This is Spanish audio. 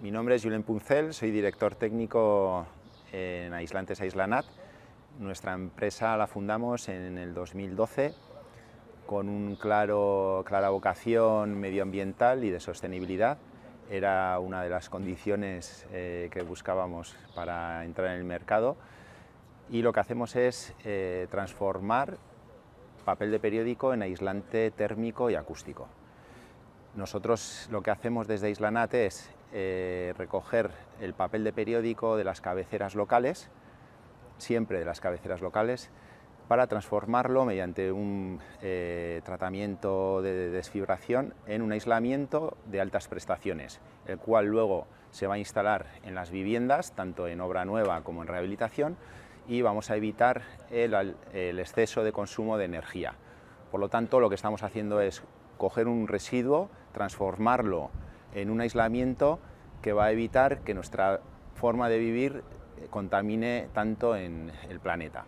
Mi nombre es Julen Puncel, soy director técnico en Aislantes Aislanat. Nuestra empresa la fundamos en el 2012 con una clara vocación medioambiental y de sostenibilidad. Era una de las condiciones eh, que buscábamos para entrar en el mercado y lo que hacemos es eh, transformar papel de periódico en aislante térmico y acústico. Nosotros lo que hacemos desde Islanat es eh, recoger el papel de periódico de las cabeceras locales, siempre de las cabeceras locales, para transformarlo mediante un eh, tratamiento de desfibración en un aislamiento de altas prestaciones, el cual luego se va a instalar en las viviendas, tanto en obra nueva como en rehabilitación, y vamos a evitar el exceso de consumo de energía. Por lo tanto, lo que estamos haciendo es coger un residuo, transformarlo en un aislamiento que va a evitar que nuestra forma de vivir eh, contamine tanto en el planeta.